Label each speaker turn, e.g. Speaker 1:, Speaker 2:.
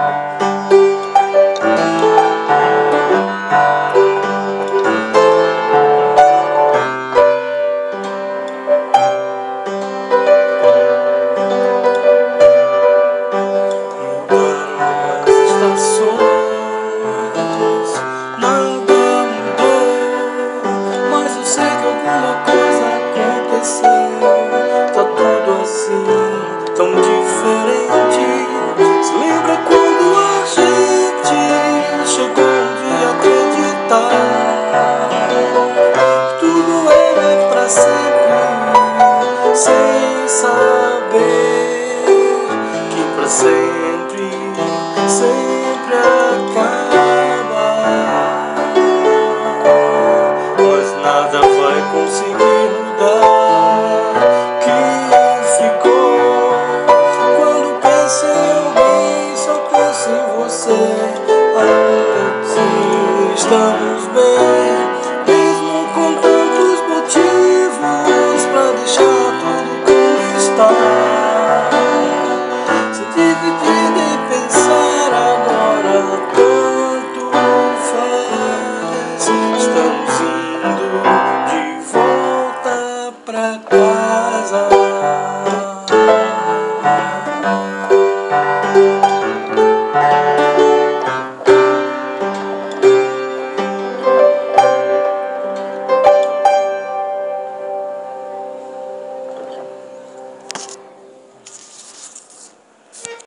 Speaker 1: 아. sempre, sempre acaba. Pois nada vai conseguir mudar o que ficou. Quando penso em alguém, só penso em você. Ainda assim estamos bem. Mesmo com tantos motivos pra deixar tudo como está. eyes